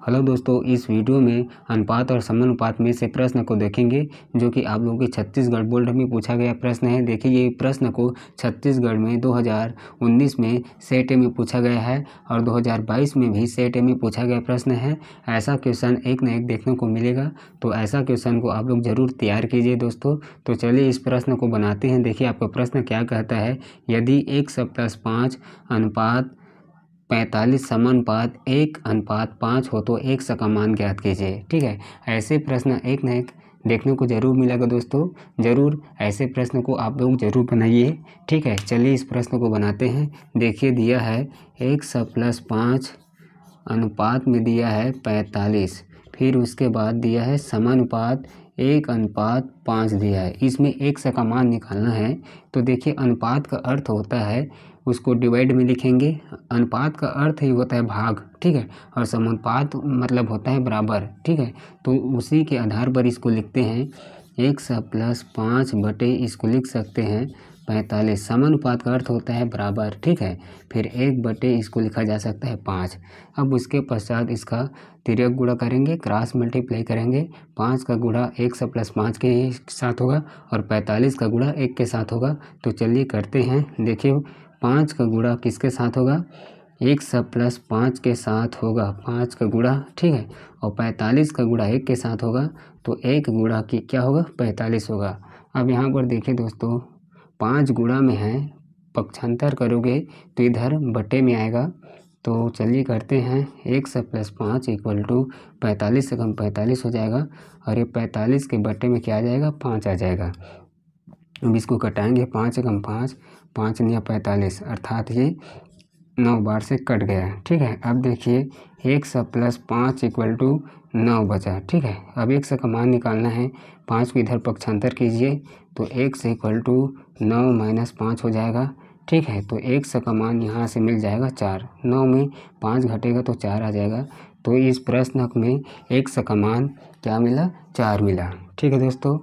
Hello दोस्तों, इस video में अनुपात और समानुपात में से प्रश्न को देखेंगे, जो कि आप लोगों के छत्तीसगढ़ बोर्ड में पूछा गया प्रश्न है। देखिए, ये प्रश्न को छत्तीसगढ़ में 2019 में सेट में पूछा गया है और 2022 में भी सेट में पूछा गया प्रश्न है। ऐसा क्वेश्चन एक न एक देखने को मिलेगा तो ऐसा क्वेश्चन को आप लोग ज़रूर तैयार कीजिए दोस्तों। तो चलिए इस प्रश्न को बनाते हैं। देखिए, आपका प्रश्न क्या कहता है? यदि एक सौ प्लस पाँच अनुपात पैंतालीस समानुपात एक अनुपात पाँच हो तो एक सौ का मान ज्ञात कीजिए। ठीक है? ऐसे प्रश्न एक न एक देखने को ज़रूर मिलेगा दोस्तों। ज़रूर ऐसे प्रश्न को आप लोग ज़रूर बनाइए। ठीक है? चलिए इस प्रश्न को बनाते हैं। देखिए, दिया है एक सौ प्लस पाँच अनुपात में दिया है पैंतालीस। फिर उसके बाद दिया है समानुपात एक अनुपात पाँच दिया है। इसमें एक से का मान निकालना है तो देखिए अनुपात का अर्थ होता है, उसको डिवाइड में लिखेंगे। अनुपात का अर्थ ही होता है भाग, ठीक है? और समुपात मतलब होता है बराबर, ठीक है? तो उसी के आधार पर इसको लिखते हैं। एक सौ प्लस पाँच बटे इसको लिख सकते हैं। पैंतालीस समानुपात का अर्थ होता है बराबर, ठीक है? फिर एक बटे इसको लिखा जा सकता है पाँच। अब उसके पश्चात इसका तिरक गुड़ा करेंगे, क्रॉस मल्टीप्लाई करेंगे। पाँच का गुड़ा एक सौ प्लस पाँच के साथ होगा और पैंतालीस का गुड़ा एक के साथ होगा। तो चलिए करते हैं, देखिए, पाँच का गुड़ा किसके साथ होगा? एक सौ प्लस पाँच के साथ होगा, पाँच का गुड़ा ठीक है? और पैंतालीस का गुड़ा एक के साथ होगा तो एक गुड़ा की क्या होगा? पैंतालीस होगा। अब यहाँ पर देखिए दोस्तों पाँच गुणा में है, पक्षांतर करोगे तो इधर बटे में आएगा। तो चलिए करते हैं, एक से प्लस पाँच इक्वल टू पैंतालीस से कम पैंतालीस हो जाएगा और ये पैंतालीस के बटे में क्या आ जाएगा? पाँच आ जाएगा। अब इसको कटाएँगे, पाँच से कम पाँच पाँच नया पैंतालीस, अर्थात ये नौ बार से कट गया ठीक है? अब देखिए, एक सौ प्लस पाँच इक्वल टू नौ बचा ठीक है? अब एक सौ का मान निकालना है, पाँच को इधर पक्षांतर कीजिए तो एक से इक्वल टू नौ माइनस पाँच हो जाएगा, ठीक है? तो एक सौ का मान यहाँ से मिल जाएगा चार, नौ में पाँच घटेगा तो चार आ जाएगा तो इस प्रश्न में एक सौ का मान क्या मिला? चार मिला, ठीक है दोस्तों?